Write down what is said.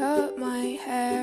cut my hair.